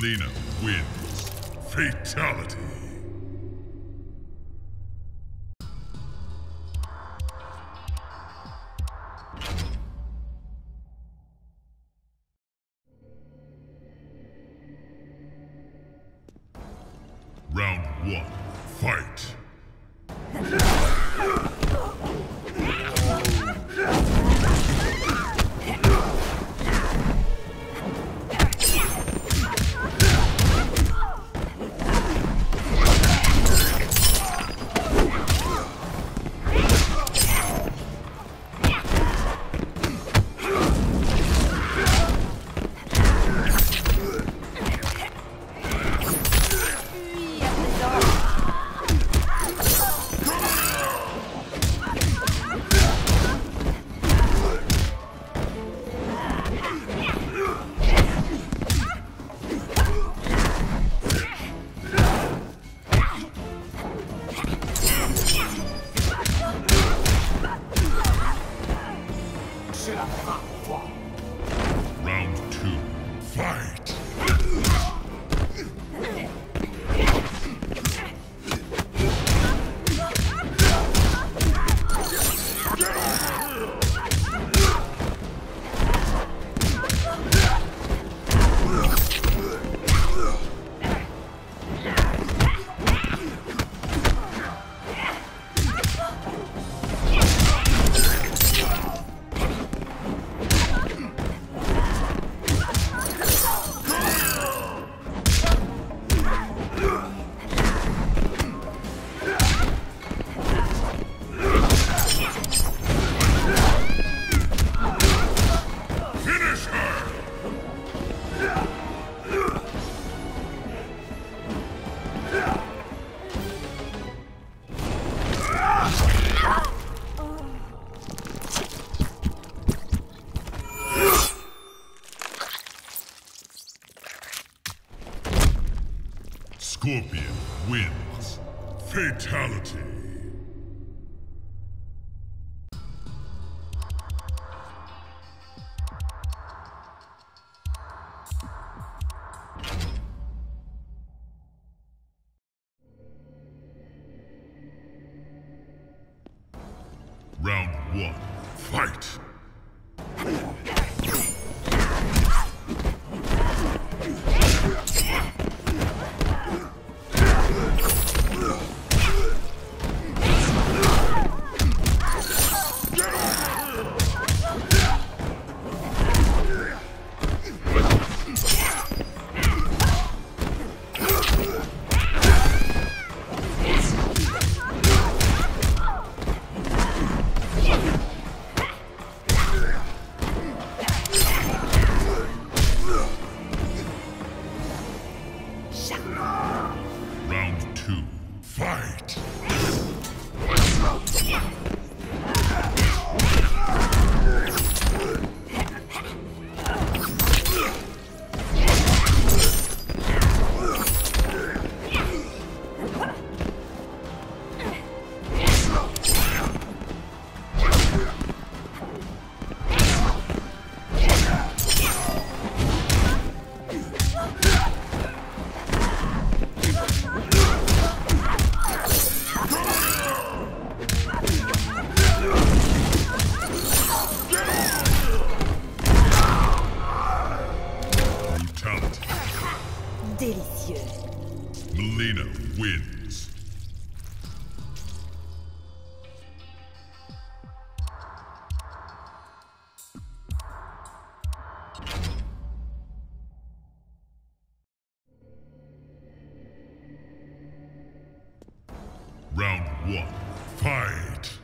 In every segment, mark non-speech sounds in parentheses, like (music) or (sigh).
Mileena wins. Fatality. Round one. Fight. Fatality. Round one. Fight. Wins. Round one, fight!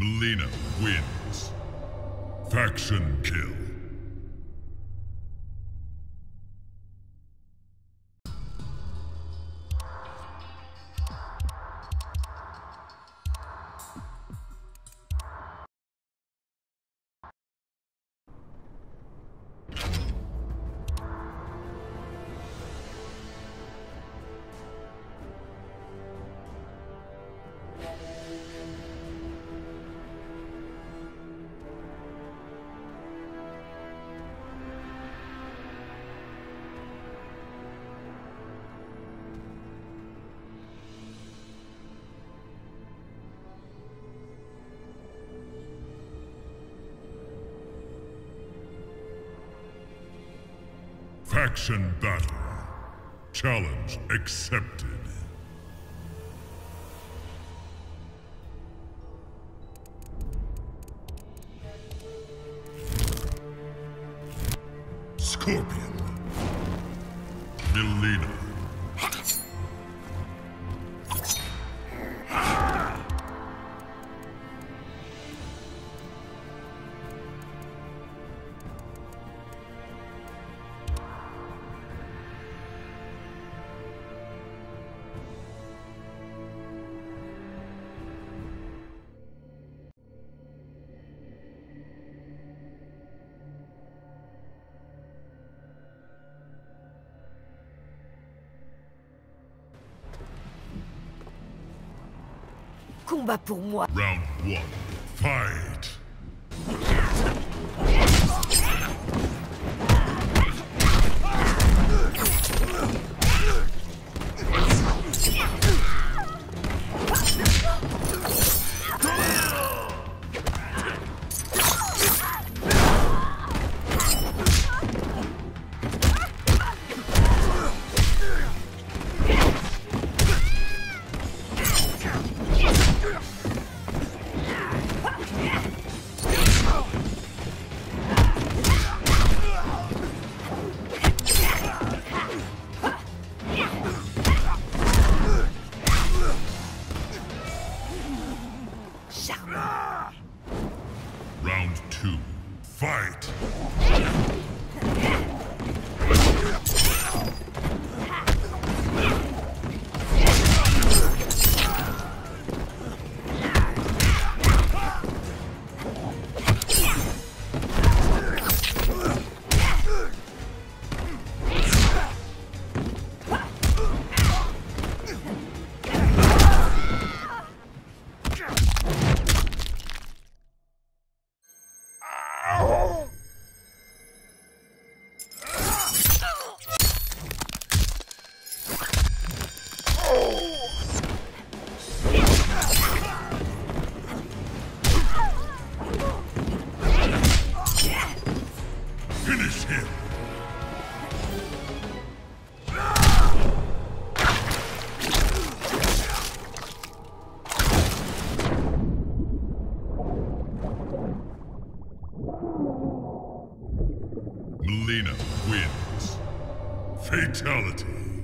Mileena wins. Faction kill. Faction battle. Challenge accepted. Scorpion. Mileena. Combat pour moi. Round one. Fight! Charmant. Round two. Fight! (laughs) Mileena wins. Fatality.